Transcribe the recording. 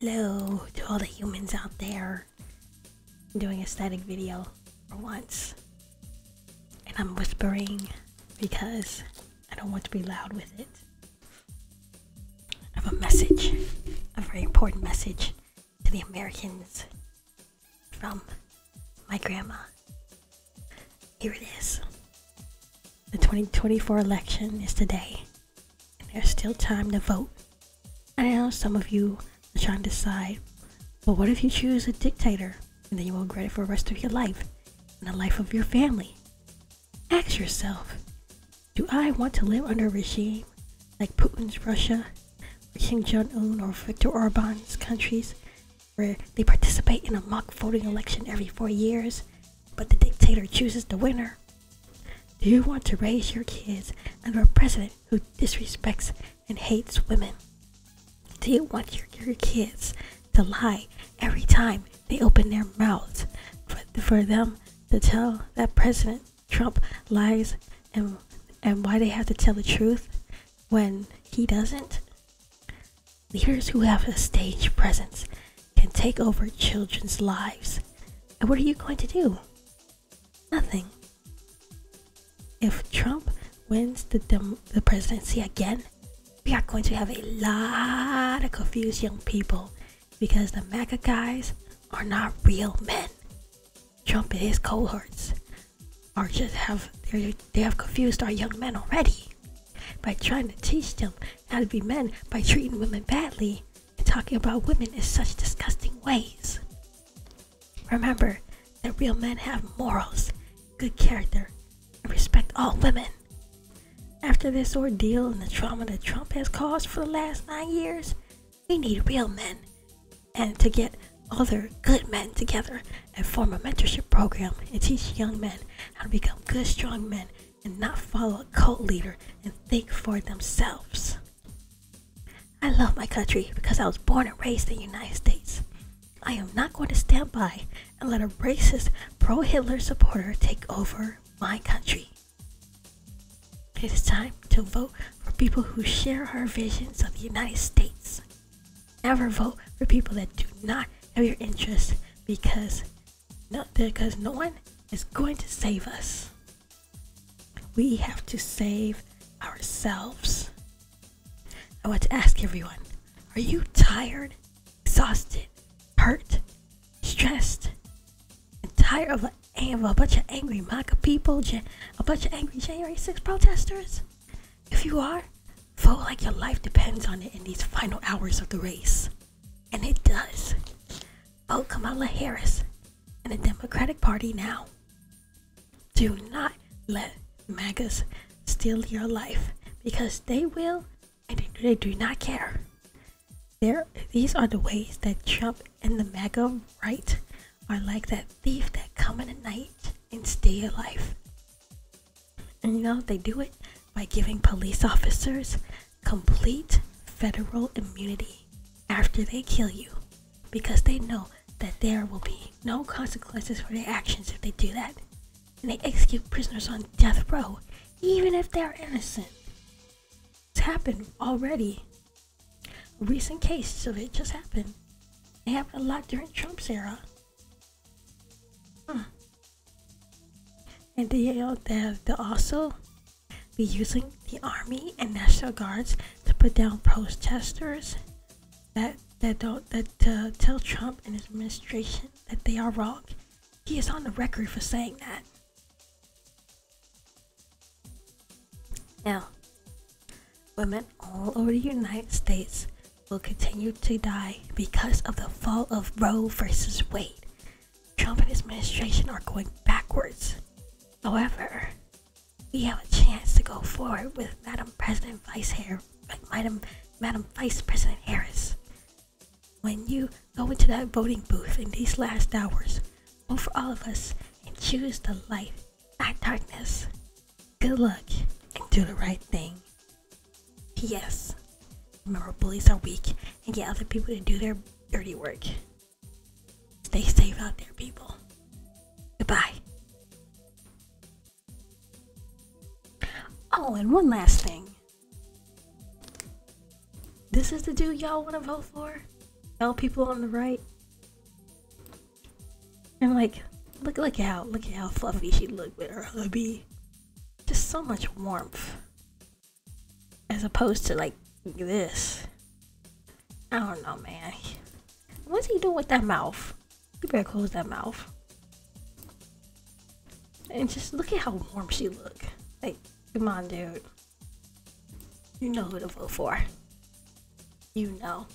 Hello to all the humans out there I'm doing a static video for once. And I'm whispering because I don't want to be loud with it. I have a message, a very important message to the Americans from my grandma. Here it is. The 2024 election is today, and there's still time to vote. I know some of you trying to decide, but what if you choose a dictator and then you will regret it for the rest of your life and the life of your family? Ask yourself, do I want to live under a regime like Putin's Russia, or Kim Jong un, or Viktor Orban's countries, where they participate in a mock voting election every four years, but the dictator chooses the winner? Do you want to raise your kids under a president who disrespects and hates women? Do you want your, your kids to lie every time they open their mouths for, for them to tell that President Trump lies and, and why they have to tell the truth when he doesn't? Leaders who have a stage presence can take over children's lives. And what are you going to do? Nothing. If Trump wins the, the presidency again, we are going to have a lot of confused young people because the MAGA guys are not real men. Trump and his cohorts are just have they have confused our young men already by trying to teach them how to be men by treating women badly and talking about women in such disgusting ways. Remember that real men have morals, good character, and respect all women. After this ordeal and the trauma that Trump has caused for the last nine years, we need real men. And to get other good men together and form a mentorship program and teach young men how to become good, strong men and not follow a cult leader and think for themselves. I love my country because I was born and raised in the United States. I am not going to stand by and let a racist pro Hitler supporter take over my country. It is time to vote for people who share our visions of the United States. Never vote for people that do not have your interests because no, because no one is going to save us. We have to save ourselves. I want to ask everyone are you tired, exhausted, hurt, stressed, and tired of a, of a bunch of angry MAGA people, a bunch of angry January 6 protesters? If you are, vote like your life depends on it in these final hours of the race. And it does. Vote Kamala Harris and the Democratic Party now. Do not let MAGAs steal your life because they will and they do not care. There, these are the ways that Trump and the MAGA right are like that thief that come in at night and steal your life. And you know they do it by giving police officers complete federal immunity after they kill you because they know that there will be no consequences for their actions if they do that. And they execute prisoners on death row, even if they're innocent. It's happened already. A recent case of it just happened. It happened a lot during Trump's era. And they, uh, they, they also be using the army and national guards to put down protesters that that don't that uh, tell Trump and his administration that they are wrong. He is on the record for saying that. Now, women all over the United States will continue to die because of the fall of Roe versus Wade. Trump and his administration are going backwards. However, we have a chance to go forward with Madam President Vice Hair, Madam Madam Vice President Harris when you go into that voting booth in these last hours, vote for all of us and choose the light, not darkness. Good luck and do the right thing. P.S. Remember, bullies are weak and get other people to do their dirty work. Stay safe out there, people. Goodbye. Oh, and one last thing. This is the dude y'all want to vote for? L people on the right. And like, look, look at how, look at how fluffy she looked with her hubby. Just so much warmth, as opposed to like this. I don't know, man. What's he doing with that mouth? You better close that mouth. And just look at how warm she look. Like, come on, dude. You know who to vote for. You know.